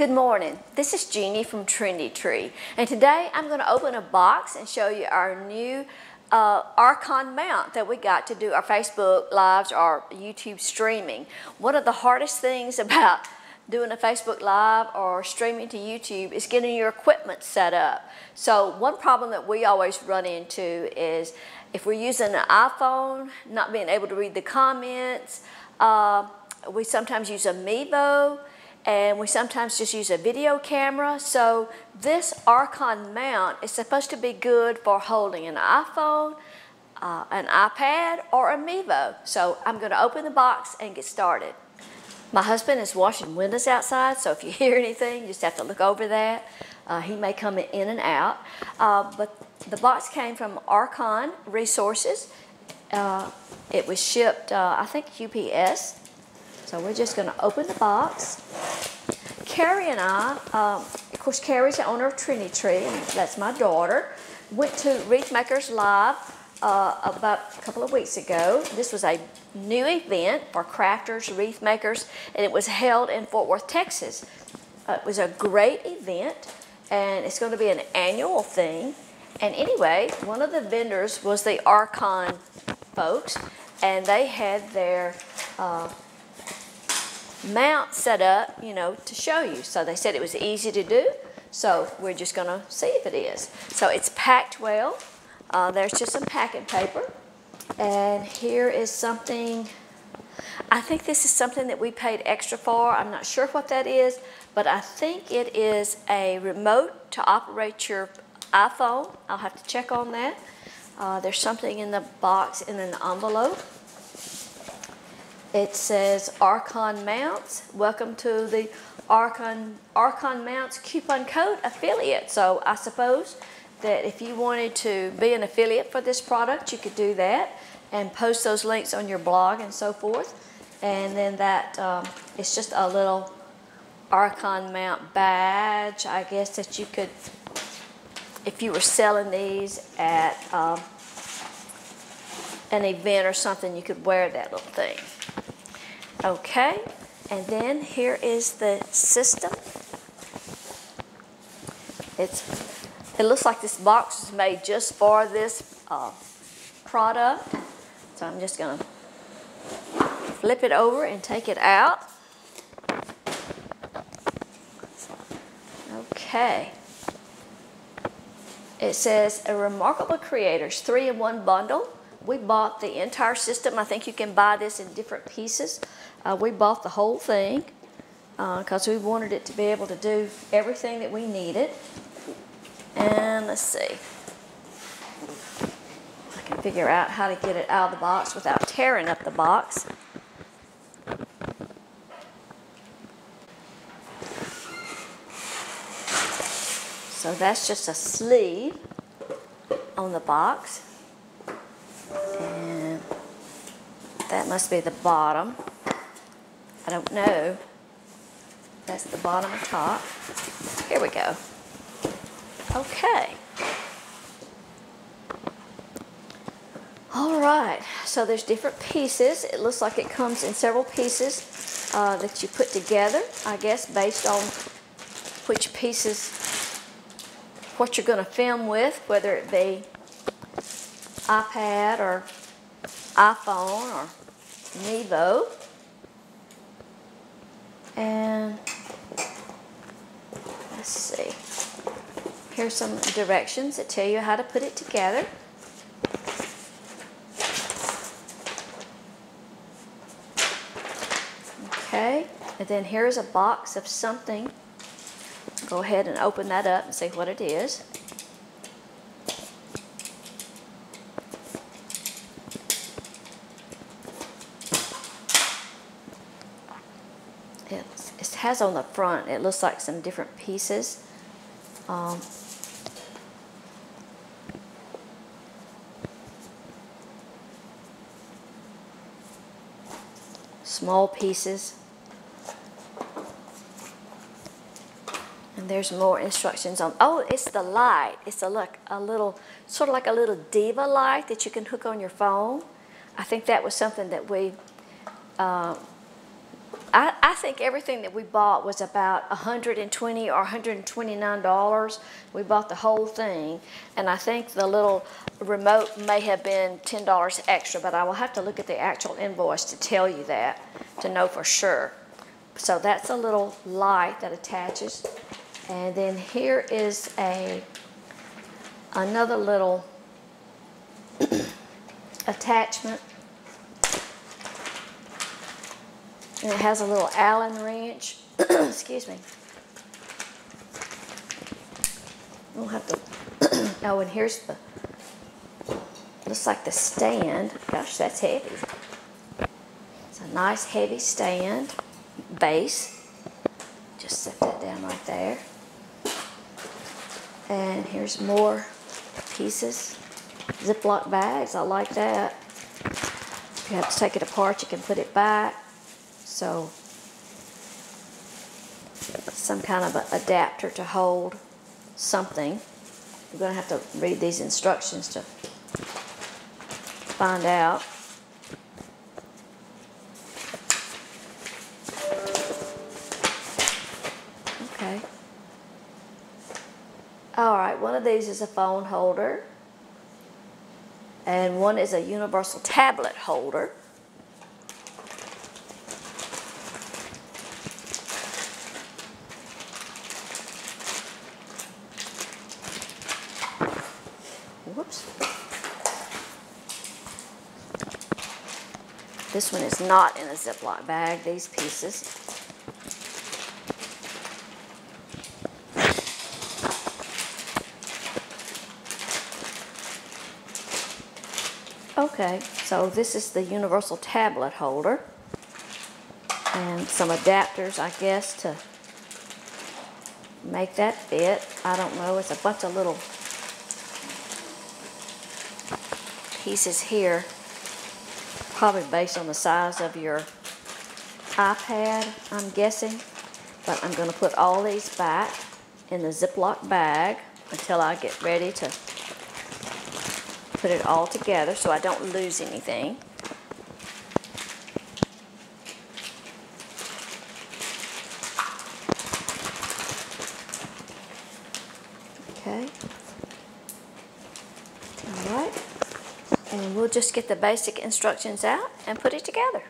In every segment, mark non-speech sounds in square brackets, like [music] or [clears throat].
Good morning. This is Jeannie from Trendy Tree, and today I'm going to open a box and show you our new uh, Arkon mount that we got to do our Facebook lives or YouTube streaming. One of the hardest things [laughs] about doing a Facebook Live or streaming to YouTube is getting your equipment set up. So one problem that we always run into is if we're using an iPhone, not being able to read the comments. Uh, we sometimes use a Mevo and we sometimes just use a video camera. So this Arkon mount is supposed to be good for holding an iPhone, uh, an iPad, or a Mevo. So I'm going to open the box and get started. My husband is washing windows outside, so if you [laughs] hear anything, you just have to look over that. Uh, he may come in and out. Uh, but the box came from Arkon Resources. Uh, it was shipped, uh, I think, UPS. So we're just going to open the box. Carrie and I, um, of course, Carrie's the owner of Trendy Tree, that's my daughter, went to Wreath Makers Live uh, about a couple of weeks ago. This was a new event for crafters, wreath makers, and it was held in Fort Worth, Texas. Uh, it was a great event, and it's going to be an annual thing. And anyway, one of the vendors was the Arkon folks, and they had their uh, mount set up, you know, to show you. So they said it was easy to do. So we're just going to see if it is. So it's packed well. Uh, there's just some packing paper. And here is something, I think this is something that we paid extra for. I'm not sure what that is, but I think it is a remote to operate your iPhone. I'll have to check on that. Uh, there's something in the box in an envelope. It says Arkon Mounts. Welcome to the Arkon, Arkon Mounts coupon code affiliate. So I suppose that if you wanted to be an affiliate for this product, you could do that and post those links on your blog and so forth. And then that um, it's just a little Arkon Mount badge, I guess, that you could, if you were selling these at um, an event or something, you could wear that little thing. Okay, and then here is the system. It's, it looks like this box is made just for this uh, product. So I'm just to flip it over and take it out. Okay. It says a remarkable creators three in one bundle. We bought the entire system. I think you can buy this in different pieces. Uh, we bought the whole thing because uh, we wanted it to be able to do everything that we needed. And let's see. I can figure out how to get it out of the box without tearing up the box. So that's just a sleeve on the box. And that must be the bottom. I don't know. That's the bottom and top. Here we go. Okay. All right, so there's different pieces. It looks like it comes in several pieces uh, that you put together, I guess, based on which pieces, what you're going to film with, whether it be iPad or iPhone or Mevo. And let's see. Here's some directions that tell you how to put it together. Okay, and then here's a box of something. Go ahead and open that up and see what it is. Has on the front, it looks like some different pieces. Um, small pieces. And there's more instructions on, oh, it's the light. It's a, look, a little, sort of like a little diva light that you can hook on your phone. I think that was something that we uh, I, I think everything that we bought was about 120 or 129 dollars. We bought the whole thing, and I think the little remote may have been 10 dollars extra, but I will have to look at the actual invoice to tell you that to know for sure. So that's a little light that attaches, and then here is a another little [clears throat] attachment And it has a little Allen wrench. [clears throat] Excuse me. We'll have to. [clears throat] oh, and here's the. Looks like the stand. Gosh, that's heavy. It's a nice heavy stand base. Just set that down right there. And here's more pieces. Ziploc bags. I like that. You have to take it apart, you can put it back. So some kind of an adapter to hold something. You're going to have to read these instructions to find out. Okay. All right, one of these is a phone holder, and one is a universal tablet holder. Whoops. This one is not in a Ziploc bag, these pieces. Okay, so this is the universal tablet holder. And some adapters, I guess, to make that fit. I don't know, it's a bunch of little pieces here, probably based on the size of your iPad, I'm guessing. But I'm going to put all these back in the Ziploc bag until I get ready to put it all together so I don't lose anything. Okay. All right. And we'll just get the basic instructions out and put it together.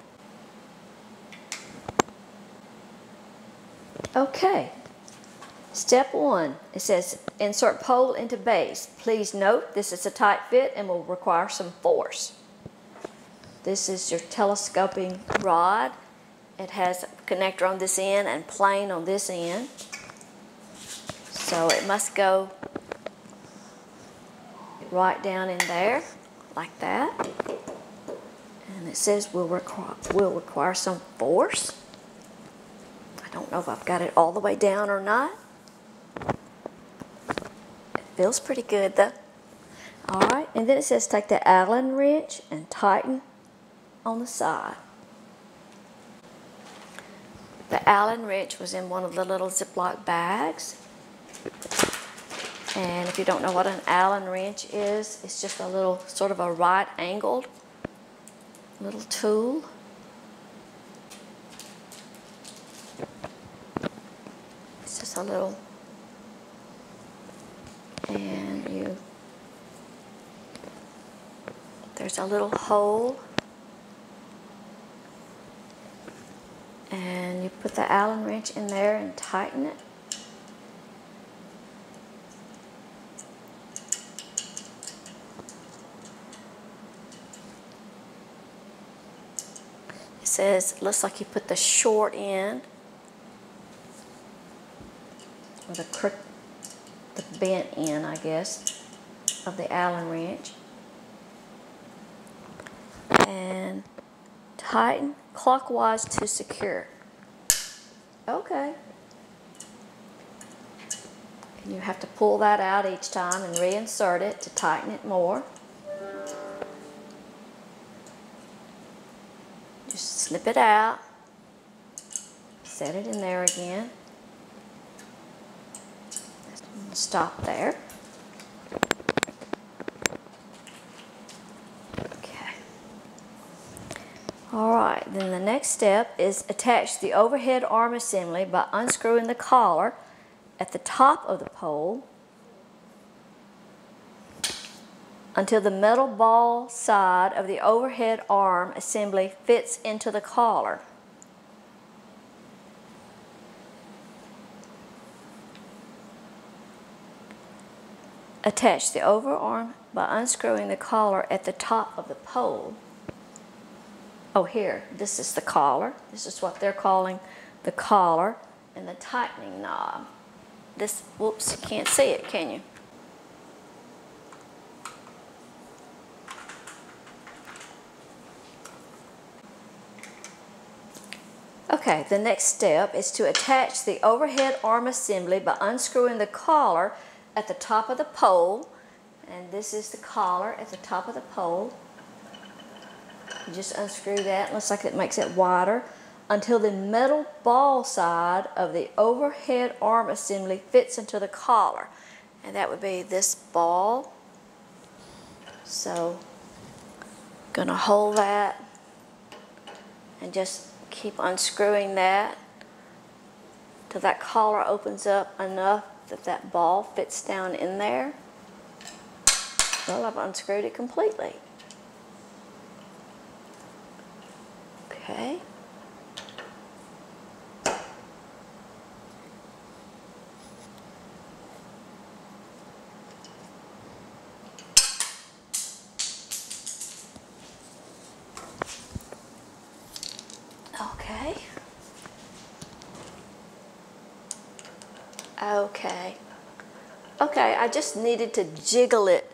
Okay. Step one, it says insert pole into base. Please note this is a tight fit and will require some force. This is your telescoping rod. It has a connector on this end and plain on this end. So it must go right down in there like that. And it says will require, will require some force. I don't know if I've got it all the way down or not. It feels pretty good though. All right, and then it says take the Allen wrench and tighten on the side. The Allen wrench was in one of the little Ziploc bags. And if you don't know what an Allen wrench is, it's just a little sort of a right angled little tool. It's just a little, and you, there's a little hole. And you put the Allen wrench in there and tighten it. Says, looks like you put the short end, or the crook, the bent end, I guess, of the Allen wrench. And tighten clockwise to secure. Okay. And you have to pull that out each time and reinsert it to tighten it more. Snip it out, set it in there again. Stop there. Okay. All right, then the next step is attach the overhead arm assembly by unscrewing the collar at the top of the pole until the metal ball side of the overhead arm assembly fits into the collar. Attach the overarm by unscrewing the collar at the top of the pole. Oh, here, this is the collar. This is what they're calling the collar and the tightening knob. This, whoops, you can't see it, can you? Okay, the next step is to attach the overhead arm assembly by unscrewing the collar at the top of the pole. And this is the collar at the top of the pole. You just unscrew that, looks like it makes it wider, until the metal ball side of the overhead arm assembly fits into the collar. And that would be this ball. So, gonna hold that and just keep unscrewing that till that collar opens up enough that that ball fits down in there. Well, I've unscrewed it completely. Okay. Okay. Okay, I just needed to jiggle it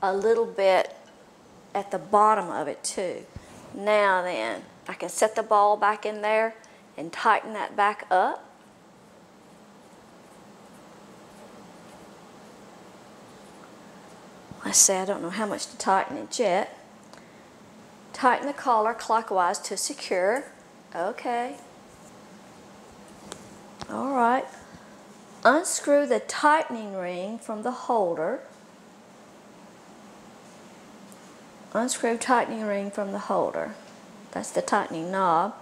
a little bit at the bottom of it too. Now then, I can set the ball back in there and tighten that back up. I say I don't know how much to tighten it yet. Tighten the collar clockwise to secure. Okay. All right. Unscrew the tightening ring from the holder. Unscrew tightening ring from the holder. That's the tightening knob.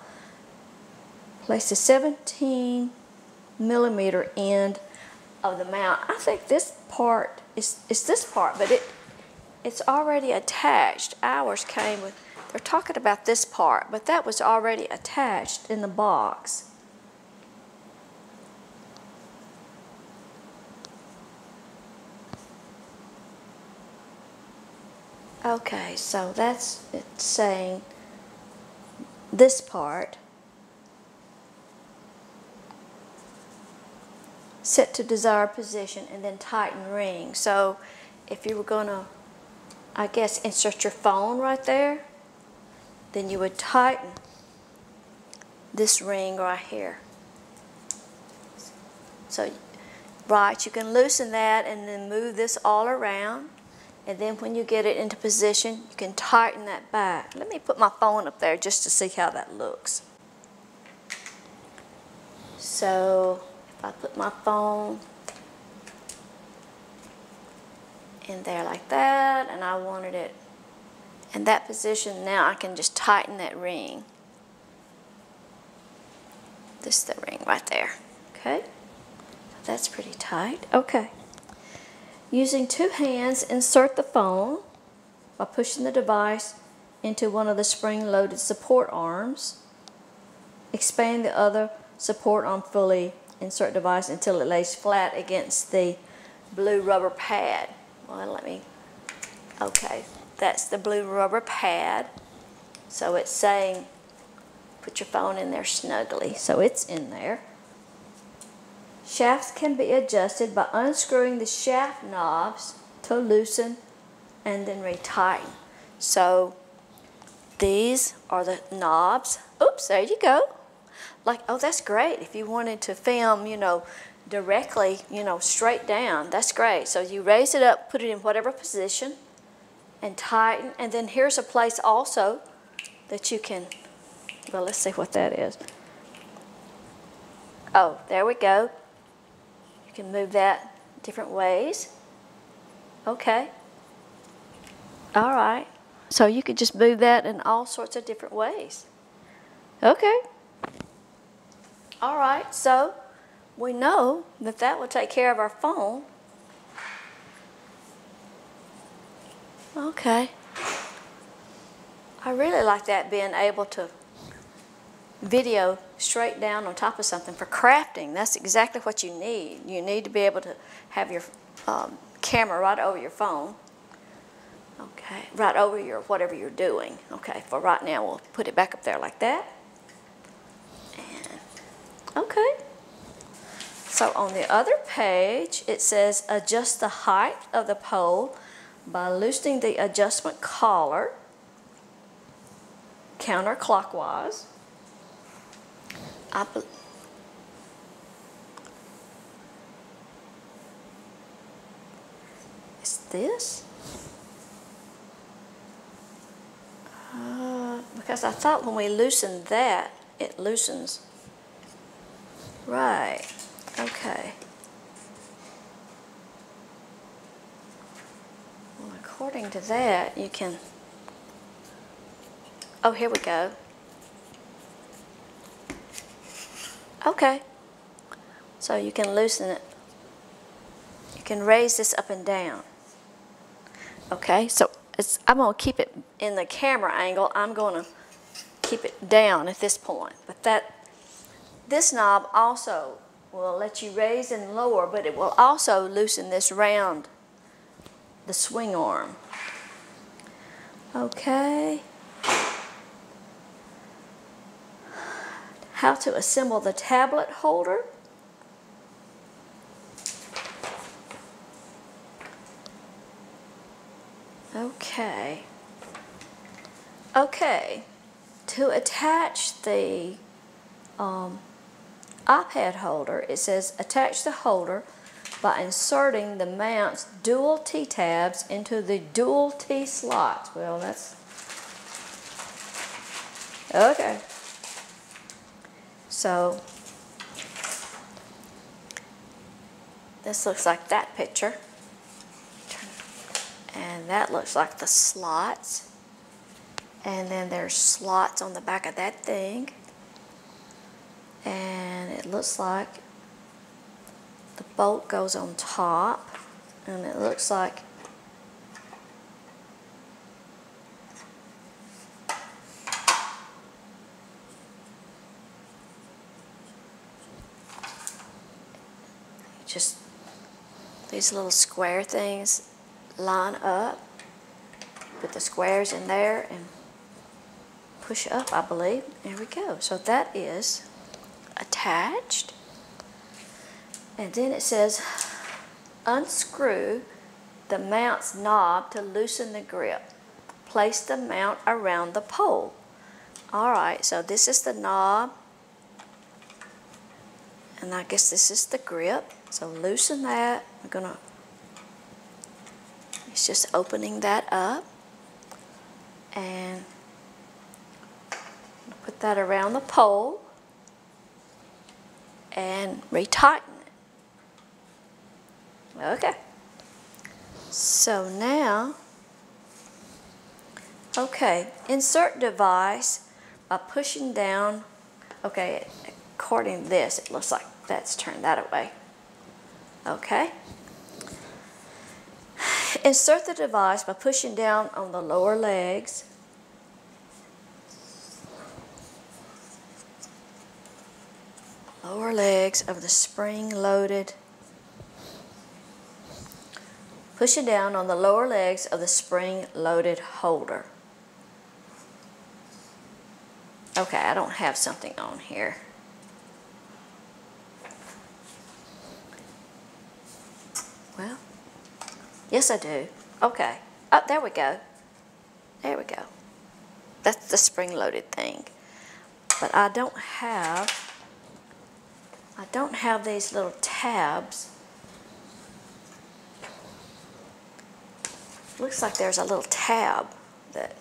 Place the 17 millimeter end of the mount. I think this part is, is this part, but it it's already attached. Ours came with they're talking about this part, but that was already attached in the box. Okay, so that's it's saying this part. Set to desired position and then tighten ring. So if you were going to, I guess, insert your phone right there, then you would tighten this ring right here. So, right, you can loosen that and then move this all around. And then when you get it into position, you can tighten that back. Let me put my phone up there just to see how that looks. So, if I put my phone in there like that, and I wanted it in that position now I can just tighten that ring. This is the ring right there. Okay, that's pretty tight. Okay. Using two hands, insert the phone by pushing the device into one of the spring-loaded support arms. Expand the other support arm fully. Insert device until it lays flat against the blue rubber pad. Well, let me, okay. That's the blue rubber pad. So it's saying put your phone in there snugly. So it's in there. Shafts can be adjusted by unscrewing the shaft knobs to loosen and then retighten. So these are the knobs. Oops, there you go. Like, oh, that's great. If you wanted to film, you know, directly, you know, straight down, that's great. So you raise it up, put it in whatever position and tighten. And then here's a place also that you can, well, let's see what that is. Oh, there we go. Can move that different ways. Okay. All right. So you could just move that in all sorts of different ways. Okay. All right, so we know that that will take care of our phone. Okay. I really like that being able to video straight down on top of something for crafting. That's exactly what you need. You need to be able to have your um, camera right over your phone. Okay, right over your whatever you're doing. Okay, for right now we'll put it back up there like that. And, okay. So on the other page it says adjust the height of the pole by loosening the adjustment collar counterclockwise. I is this? Uh, because I thought when we loosen that, it loosens. Right, okay. Well, according to that, you can, oh, here we go. Okay. So you can loosen it. You can raise this up and down. Okay, so it's I'm going to keep it in the camera angle. I'm going to keep it down at this point. But that this knob also will let you raise and lower, but it will also loosen this round, the swing arm. Okay. How to assemble the tablet holder. Okay. Okay, to attach the um, iPad holder, it says attach the holder by inserting the mount's dual T-tabs into the dual T slots. Well, that's, okay. So this looks like that picture. And that looks like the slots. And then there's slots on the back of that thing. And it looks like the bolt goes on top. And it looks like just these little square things line up. Put the squares in there and push up, I believe. There we go. So that is attached. And then it says unscrew the mount's knob to loosen the grip. Place the mount around the pole. All right, so this is the knob. And I guess this is the grip. So loosen that. I'm gonna, it's just opening that up. And put that around the pole and retighten it. Okay. So now, okay, insert device by pushing down, okay, according to this, it looks like that's turned that way. Okay. Insert the device by pushing down on the lower legs. Lower legs of the spring-loaded. Push it down on the lower legs of the spring-loaded holder. Okay, I don't have something on here. Well, yes I do. Okay. Oh, there we go. There we go. That's the spring-loaded thing. But I don't have, I don't have these little tabs. Looks like there's a little tab that,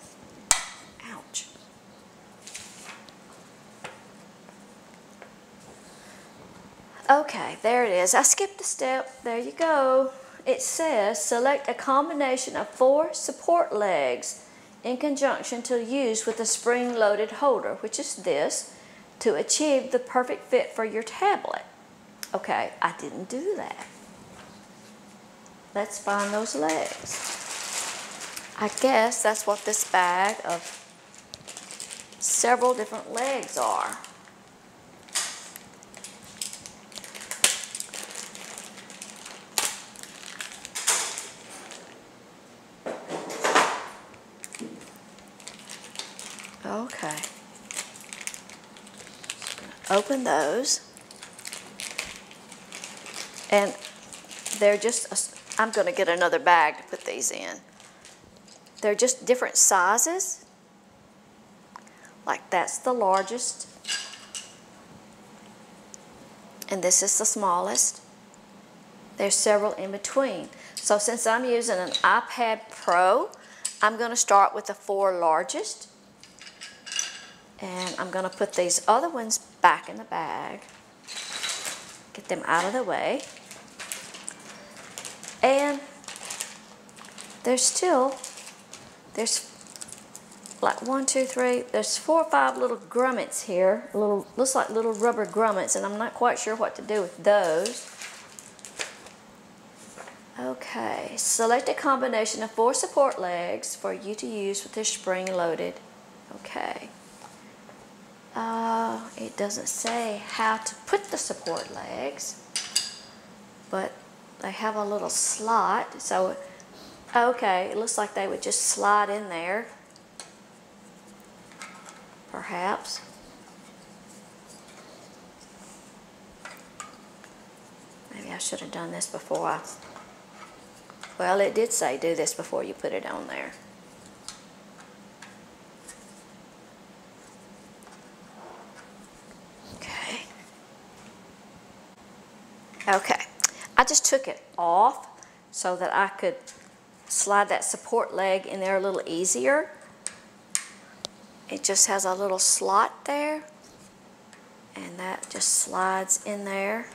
Okay, there it is. I skipped a step. There you go. It says select a combination of four support legs in conjunction to use with the spring-loaded holder, which is this, to achieve the perfect fit for your tablet. Okay, I didn't do that. Let's find those legs. I guess that's what this bag of several different legs are. Okay. Open those. And they're just, I'm going to get another bag to put these in. They're just different sizes. Like that's the largest. And this is the smallest. There's several in between. So since I'm using an iPad Pro, I'm going to start with the four largest. And I'm going to put these other ones back in the bag. Get them out of the way. And there's still, there's like one, two, three, there's four or five little grommets here. Little, looks like little rubber grommets, and I'm not quite sure what to do with those. Okay, select a combination of four support legs for you to use with this spring loaded. Okay. Uh, it doesn't say how to put the support legs, but they have a little slot. So, okay, it looks like they would just slide in there, perhaps. Maybe I should have done this before I, well, it did say do this before you put it on there. Okay, I just took it off so that I could slide that support leg in there a little easier. It just has a little slot there and that just slides in there.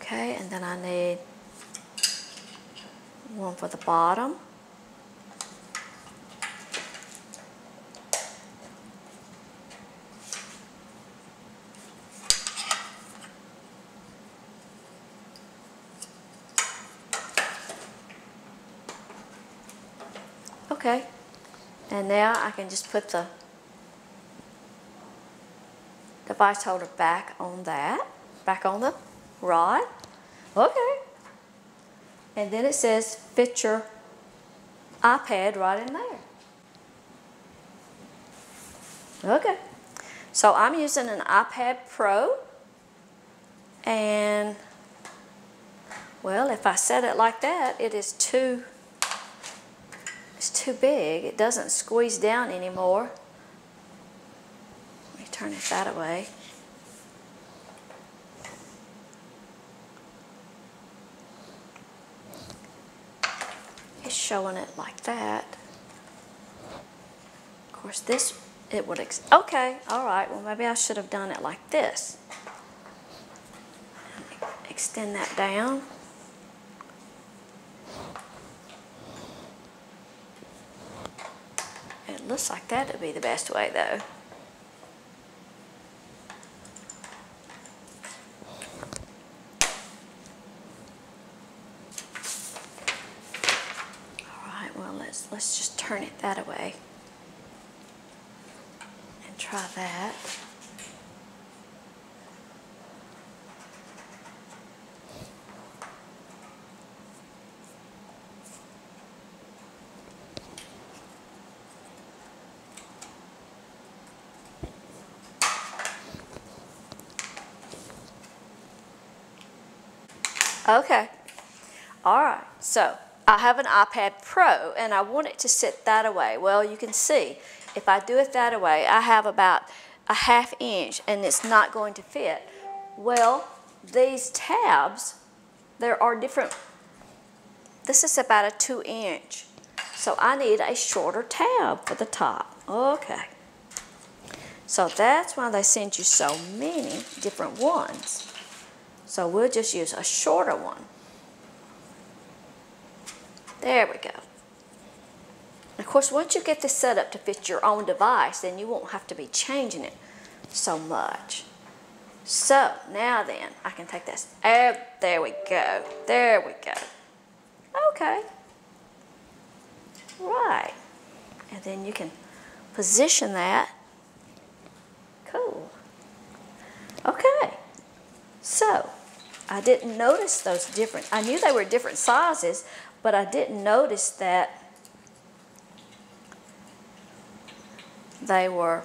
Okay, and then I need one for the bottom. Okay, and now I can just put the device holder back on that, back on the rod. Okay. And then it says fit your iPad right in there. Okay. So I'm using an iPad Pro and well, if I set it like that, it is too it's too big. It doesn't squeeze down anymore. Let me turn it that way. It's showing it like that. Of course, this, it would, okay, all right, well, maybe I should have done it like this. Extend that down. Looks like that would be the best way though. Alright, well let's let's just turn it that way and try that. Okay. All right. So I have an iPad Pro and I want it to sit that away. Well, you can see if I do it that away, I have about a half inch and it's not going to fit. Well, these tabs, there are different, this is about a two inch. So I need a shorter tab for the top. Okay. So that's why they send you so many different ones. So we'll just use a shorter one. There we go. Of course, once you get this set up to fit your own device, then you won't have to be changing it so much. So now then, I can take this. Oh, there we go. There we go. Okay. Right. And then you can position that. Cool. Okay. So, I didn't notice those different, I knew they were different sizes, but I didn't notice that they were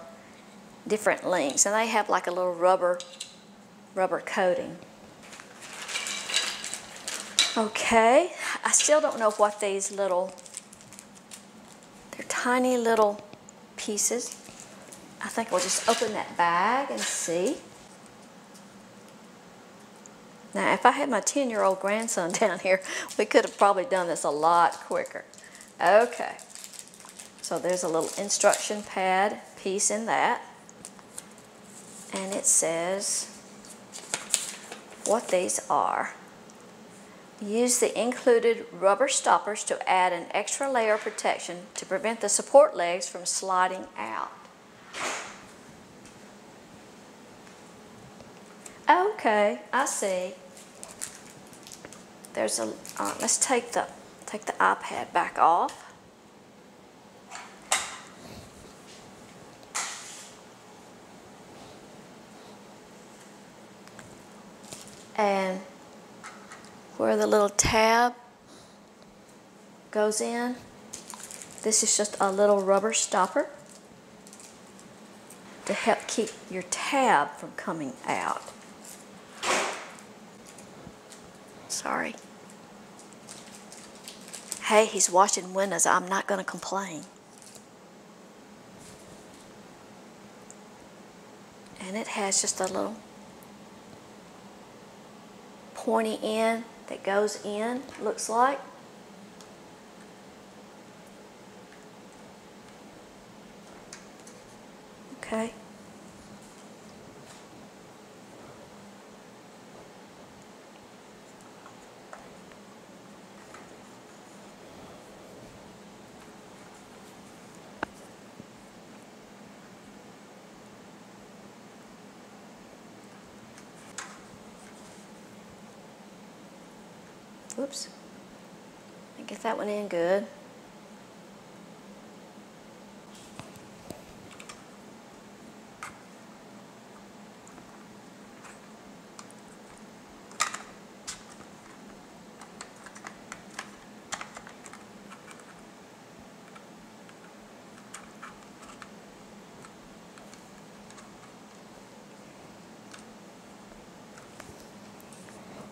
different lengths. And they have like a little rubber, rubber coating. Okay, I still don't know what these little, they're tiny little pieces. I think we'll just open that bag and see. Now, if I had my 10-year-old grandson [laughs] down here, we could have probably done this a lot quicker. Okay. So there's a little instruction pad piece in that. And it says what these are. Use the included rubber stoppers to add an extra layer of protection to prevent the support legs from sliding out. Okay, I see. There's a, uh, let's take the, take the iPad back off. And where the little tab goes in, this is just a little rubber stopper to help keep your tab from coming out. Sorry. Hey, he's washing windows. I'm not going to complain. And it has just a little pointy end that goes in, looks like. Okay. Whoops. I get that one in good.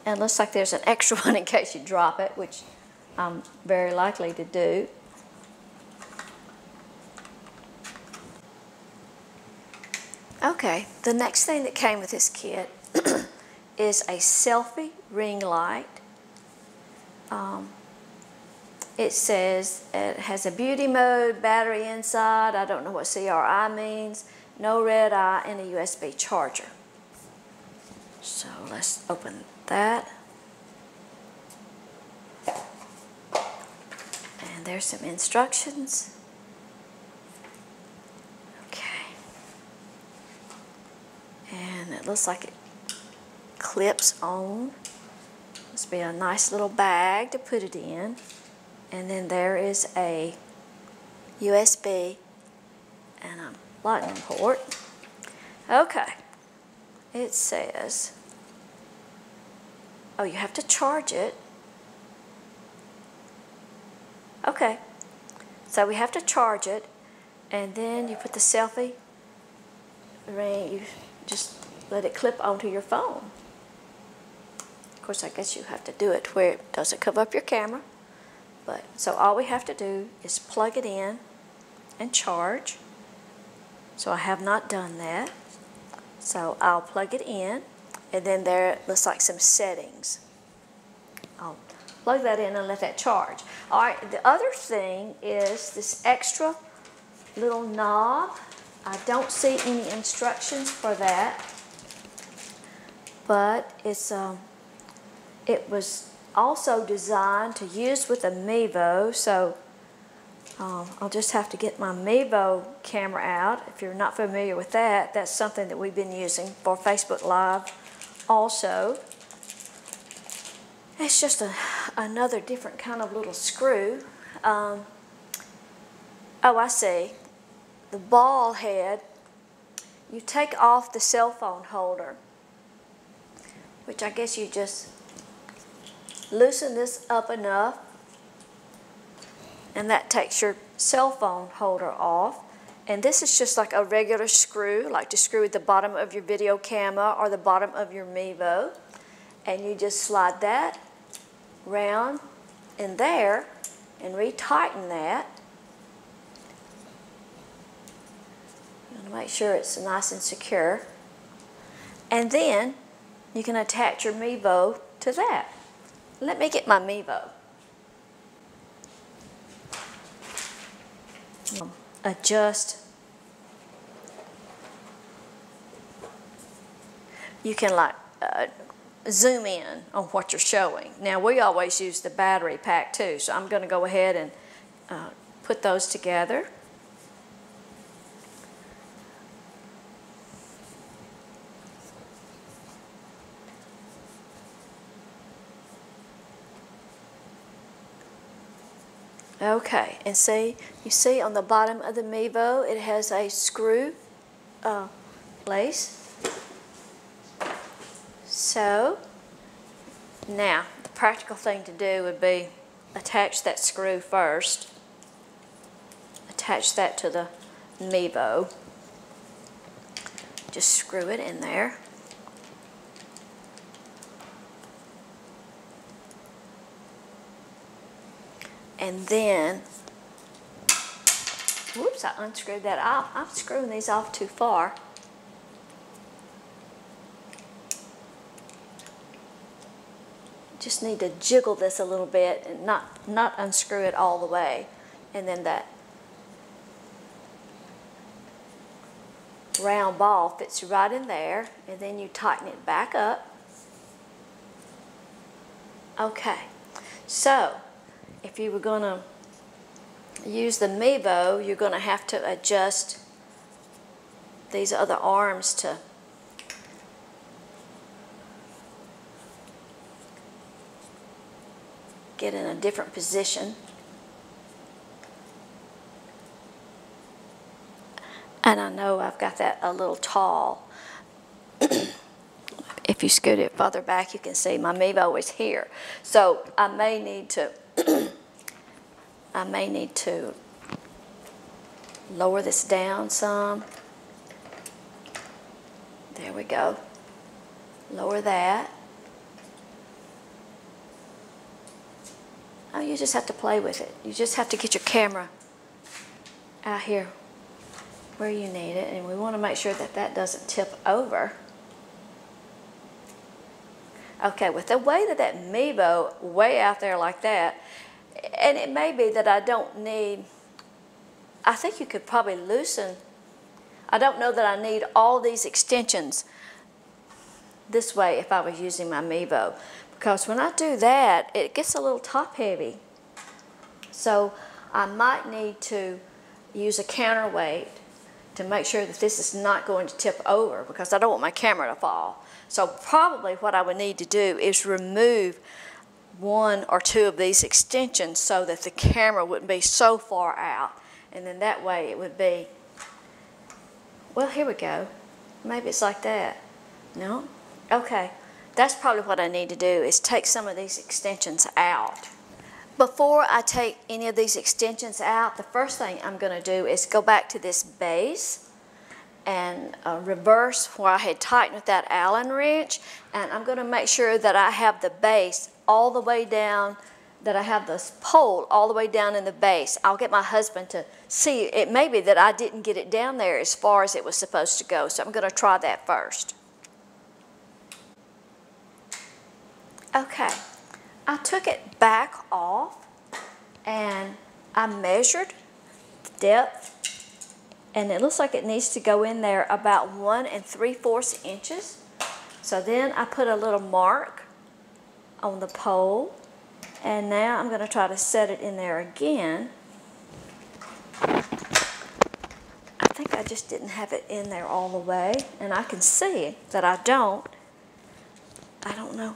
And looks like there's an extra [laughs] one in case you drop it, which I'm very likely to do. Okay, the next thing that came with this kit [clears throat] is a selfie ring light. Um, it says it has a beauty mode, battery inside, I don't know what CRI means, no red eye, and a USB charger. So let's open that. And there's some instructions. Okay. And it looks like it clips on. Must be a nice little bag to put it in. And then there is a USB and a lightning port. Okay. It says Oh, you have to charge it. Okay. So we have to charge it, and then you put the selfie ring, you just let it clip onto your phone. Of course, I guess you have to do it where it doesn't cover up your camera. But so all we have to do is plug it in and charge. So I have not done that. So I'll plug it in and then there looks like some settings. I'll plug that in and let that charge. All right, the other thing is this extra little knob. I don't see any instructions for that, but it's um, it was also designed to use with a Mevo, so um, I'll just have to get my Mevo camera out. If you're not familiar with that, that's something that we've been using for Facebook Live also. It's just a, another different kind of little screw. Um, oh, I see. The ball head, you take off the cell phone holder, which I guess you just loosen this up enough and that takes your cell phone holder off. And this is just like a regular screw, like to screw at the bottom of your video camera or the bottom of your Mevo. And you just slide that round in there and retighten that. You want to make sure it's nice and secure. And then you can attach your Mevo to that. Let me get my Mevo. Adjust. You can like uh, zoom in on what you're showing. Now we always use the battery pack too, so I'm going to go ahead and uh, put those together. Okay, and see, you see on the bottom of the Mevo, it has a screw uh, place. So, now, the practical thing to do would be attach that screw first. Attach that to the Mevo. Just screw it in there. And then, whoops, I unscrewed that off. I'm screwing these off too far. Just need to jiggle this a little bit and not, not unscrew it all the way. And then that round ball fits right in there and then you tighten it back up. Okay, so if you were going to use the Mevo, you're going to have to adjust these other arms to get in a different position. And I know I've got that a little tall. [clears throat] if you scoot it further back, you can see my Mevo is here. So I may need to I may need to lower this down some. There we go. Lower that. Oh, you just have to play with it. You just have to get your camera out here where you need it. And we want to make sure that that doesn't tip over. Okay, with the way that that Mevo way out there like that, and it may be that I don't need, I think you could probably loosen, I don't know that I need all these extensions this way if I was using my Mevo. Because when I do that, it gets a little top heavy. So I might need to use a counterweight to make sure that this is not going to tip over because I don't want my camera to fall. So probably what I would need to do is remove one or two of these extensions so that the camera wouldn't be so far out. And then that way it would be, well, here we go. Maybe it's like that. No? Okay. That's probably what I need to do is take some of these extensions out. Before I take any of these extensions out, the first thing I'm going to do is go back to this base and uh, reverse where I had tightened with that Allen wrench. And I'm going to make sure that I have the base all the way down, that I have this pole all the way down in the base. I'll get my husband to see. It may be that I didn't get it down there as far as it was supposed to go. So I'm going to try that first. Okay, I took it back off and I measured the depth and it looks like it needs to go in there about one and three fourths inches. So then I put a little mark on the pole and now I'm going to try to set it in there again. I think I just didn't have it in there all the way and I can see that I don't. I don't know.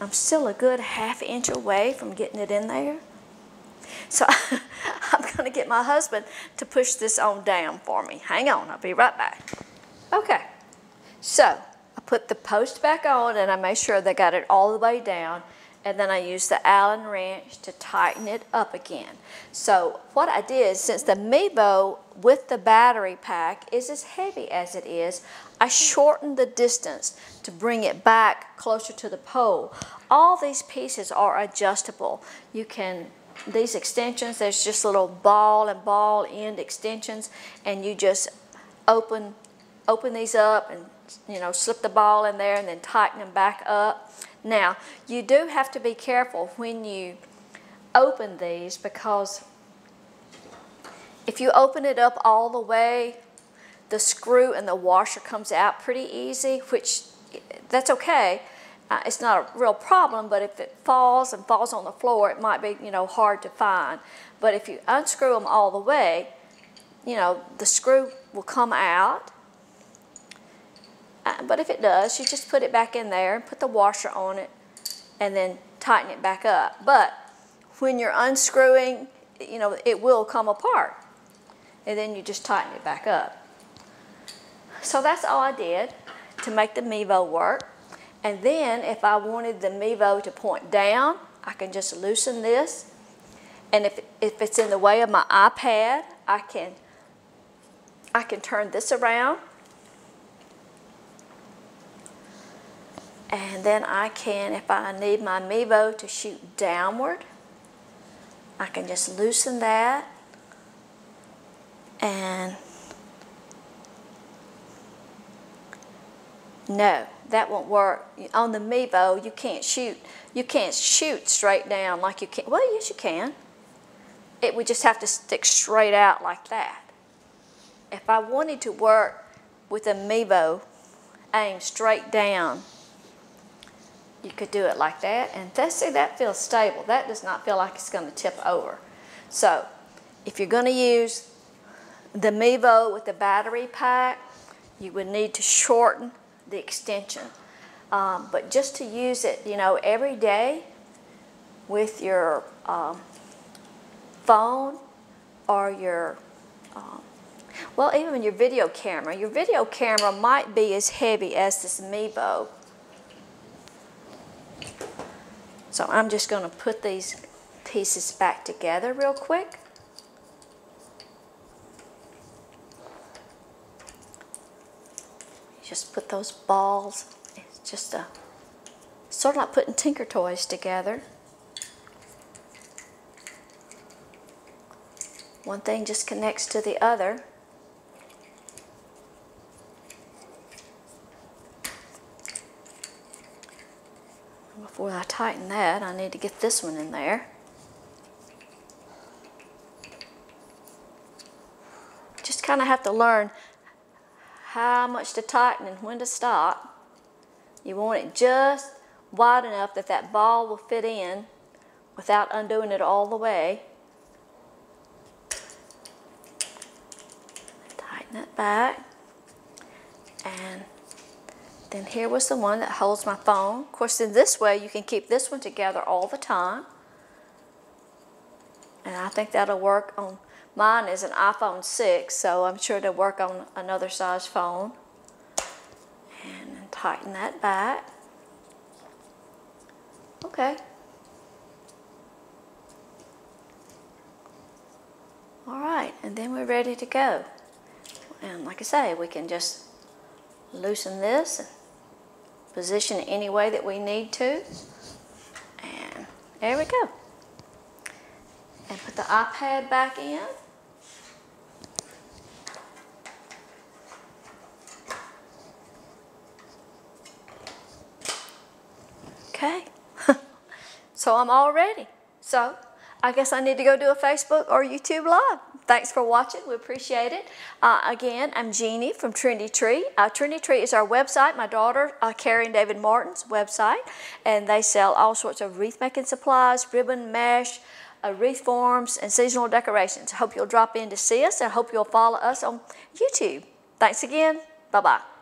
I'm still a good half inch away from getting it in there. So [laughs] I'm going to get my husband to push this on down for me. Hang on, I'll be right back. Okay, so I put the post back on and I made sure they got it all the way down and then I used the Allen wrench to tighten it up again. So what I did, since the Mevo with the battery pack is as heavy as it is, I shortened the distance to bring it back closer to the pole. All these pieces are adjustable. You can these extensions, there's just little ball and ball end extensions, and you just open, open these up and you know, slip the ball in there and then tighten them back up. Now, you do have to be careful when you open these because if you open it up all the way, the screw and the washer comes out pretty easy, which that's okay. Uh, it's not a real problem, but if it falls and falls on the floor, it might be, you know, hard to find. But if you unscrew them all the way, you know, the screw will come out. But if it does, you just put it back in there, and put the washer on it, and then tighten it back up. But when you're unscrewing, you know, it will come apart. And then you just tighten it back up. So that's all I did to make the Mevo work. And then if I wanted the Mevo to point down, I can just loosen this. And if, if it's in the way of my iPad, I can, I can turn this around. And then I can, if I need my Mevo to shoot downward, I can just loosen that. And no, that won't work. On the Mevo, you can't shoot. You can't shoot straight down like you can. Well, yes, you can. It would just have to stick straight out like that. If I wanted to work with a Mevo aim straight down, you could do it like that. And that, see, that feels stable. That does not feel like it's going to tip over. So if you're going to use the Mevo with the battery pack, you would need to shorten the extension. Um, but just to use it, you know, every day with your um, phone or your, um, well, even your video camera. Your video camera might be as heavy as this Mevo. So I'm just going to put these pieces back together real quick. just put those balls, it's just a, sort of like putting Tinker Toys together. One thing just connects to the other. Before I tighten that, I need to get this one in there. Just kind of have to learn how much to tighten and when to stop. You want it just wide enough that that ball will fit in without undoing it all the way. Tighten it back. And then here was the one that holds my phone. Of course, in this way, you can keep this one together all the time. And I think that'll work on Mine is an iPhone 6, so I'm sure it'll work on another size phone. And tighten that back. Okay. All right, and then we're ready to go. And like I say, we can just loosen this position it any way that we need to. And there we go. And put the iPad back in. Okay. [laughs] so I'm all ready. So I guess I need to go do a Facebook or YouTube Live. Thanks for watching. We appreciate it. Uh, again, I'm Jeannie from Trendy Tree. Uh, Trendy Tree is our website, my daughter, uh, Carrie and David Martin's website, and they sell all sorts of wreath making supplies, ribbon, mesh, uh, wreath forms, and seasonal decorations. Hope you'll drop in to see us and hope you'll follow us on YouTube. Thanks again. Bye-bye.